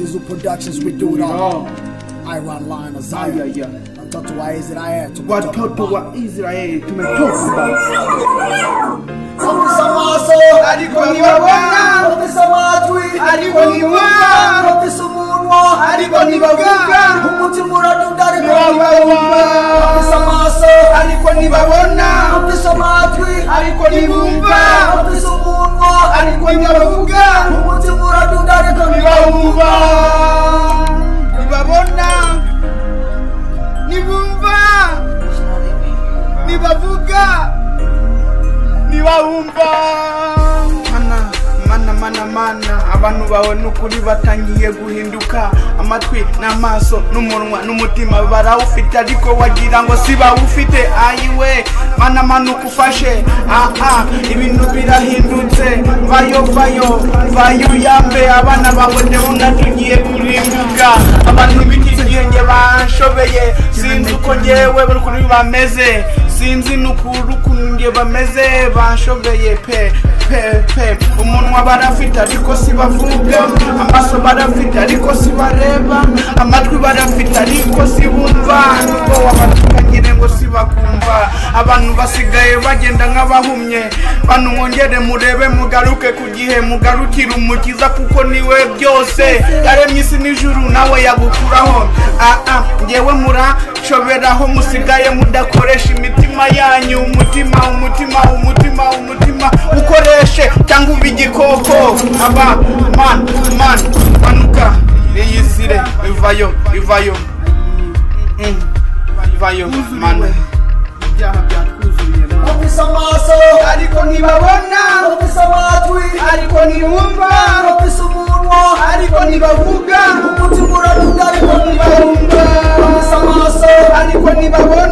Jizzle Productions, we do it all. Iron Line of Zion. I'm talking to Isaiah. To God, to God, Isaiah. To my people. Humpusama so. I live Ay, ay, ay. Watoto wa Israel, watoto wa Israel tumetoka baba. Sauti za maso alikoniwaona, sauti za matwi alikoniwona, sauti za munwa alikoniwavuka, umuti muradu ndani koniwavuka. Sauti za maso alikoniwaona, sauti za matwi alikonivumba, sauti za munwa alikoniwavuka, umuti ntibabumva ntibabona ntibumva ntibavuga ntibabumva mana mana mana mana. Abantu bawe n'ukuri batangiye guhinduka amatwi n'amaso n'umunwa n'umutima. Barawufite ariko wagira ngo si bawufite. Ayiwe mana mana uko ufashe aha ibintu birahindutse. Vayo vayo vayo uyambe abana bawe ndabona tugiye kurimbuka? Abantu b'iki gihe banshobeye sinzi uko ngewe kuri bameze. Sinzi n'ukuri ukuntu bameze banshobeye pe pe pe. Umunwa barafite ariko si bavuga amaso barafite ariko si bareba amatwi barafite ariko si bumva nubwo bakumva abantu basigaye bagenda nk'abahumye. Bantu mwongere murebe mugaruke ku gihe mugarukire umukiza kuko ni we byose. Yaremye isi n'ijuru nawe yagukuraho. Aa ngewe murashoberaho musigaye mudakoresha imitima yanyu. Umutima umutima umutima umutima ukoreshe cyangwa ube igikoko. Aba man man manuka. Iyizire ivayo ivayo. Mm, ivayo mana ibyaha byatwuzuye Ofisa maso. ariko ntibabona Ofisa matwi. ariko ntibumva Ofisa umunwa. ariko ntibavuga Umutima uradunda ariko ntibumva Ofisa maso. ariko ntibabona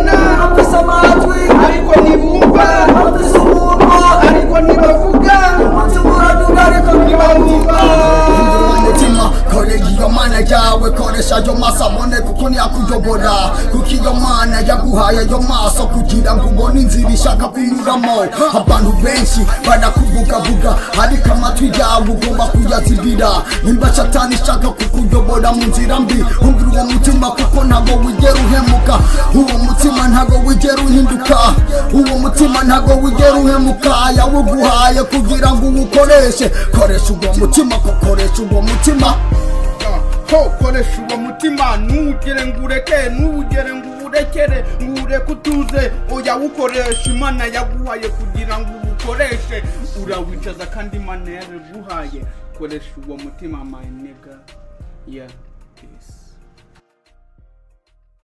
yawe koresha ayo maso abone kuko ntiyakuyobora kuko iyo mana yaguhaye ayo maso kugira ngo ubone inzira ishaka kunyuramo. Abantu benshi barakuvugavuga ariko amatwi yawe ugomba kuyazibira. Nimba shatani ishaka kukuyobora mu nzira mbi umvira uwo mutima kuko ntabwo wigera uhemuka. Uwo mutima ntabwo wigera uhinduka. Uwo mutima ntabwo wigera uhemuka. Yawuguhaye kugira ngo uwukoreshe. Koresha uwo mutima ko koresha uwo mutima. Ko koresha uwo mutima ntugere ngo ureke ntugere ngo uwurekere ngo ureke utuze oya wukoresha imana yaguhaye kugira ngo uwukoreshe urawicaza kandi imana yariguhaye koresha uwo mutima nigga. Yeah peace.